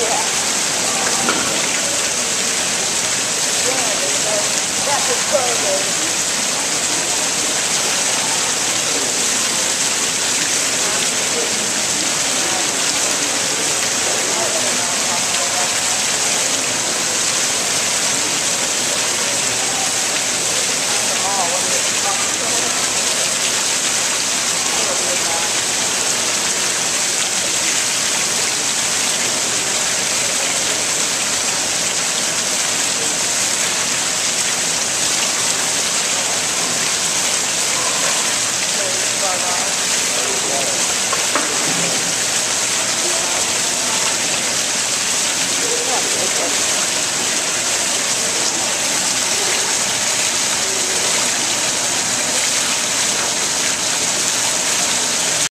Yeah.